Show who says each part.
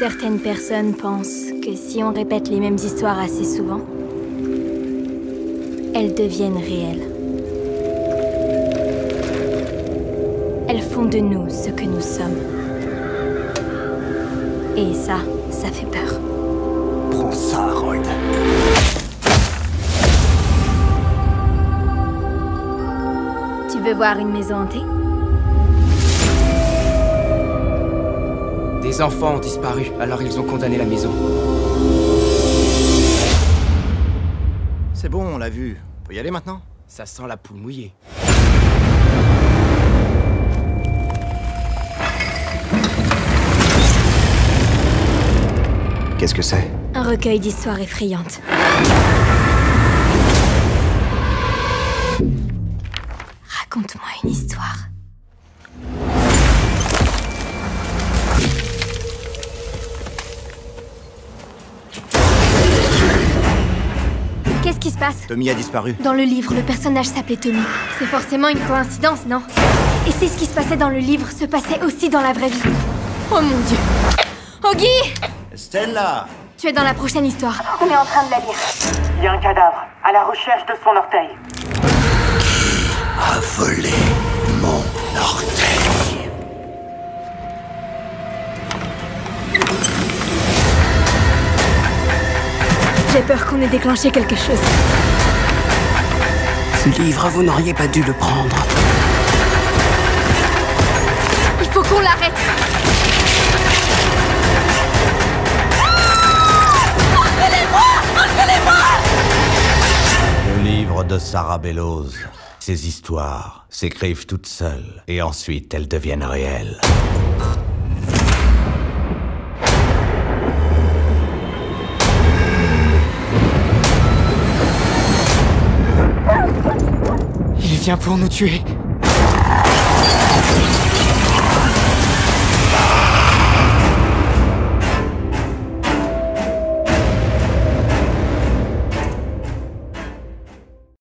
Speaker 1: Certaines personnes pensent que si on répète les mêmes histoires assez souvent, elles deviennent réelles. Elles font de nous ce que nous sommes. Et ça, ça fait peur.
Speaker 2: Prends ça, Harold.
Speaker 1: Tu veux voir une maison hantée?
Speaker 3: Des enfants ont disparu, alors ils ont condamné la maison.
Speaker 2: C'est bon, on l'a vu. On peut y aller maintenant?
Speaker 3: Ça sent la poule mouillée.
Speaker 2: Qu'est-ce que c'est?
Speaker 1: Un recueil d'histoires effrayantes. Qu'est-ce qui se passe
Speaker 2: Tommy a disparu.
Speaker 1: Dans le livre, le personnage s'appelait Tommy. C'est forcément une coïncidence, non Et si ce qui se passait dans le livre se passait aussi dans la vraie vie Oh mon dieu Oggy
Speaker 2: Stella
Speaker 1: Tu es dans la prochaine histoire. On est en train de la lire.
Speaker 4: Il y a un cadavre à la recherche de son orteil.
Speaker 2: A volé mon orteil.
Speaker 1: J'ai peur qu'on ait déclenché quelque chose.
Speaker 5: Ce livre, vous n'auriez pas dû le prendre.
Speaker 1: Il faut qu'on l'arrête
Speaker 6: Le livre de Sarah Bellows. Ces histoires s'écrivent toutes seules et ensuite elles deviennent réelles.
Speaker 5: Vient pour nous tuer.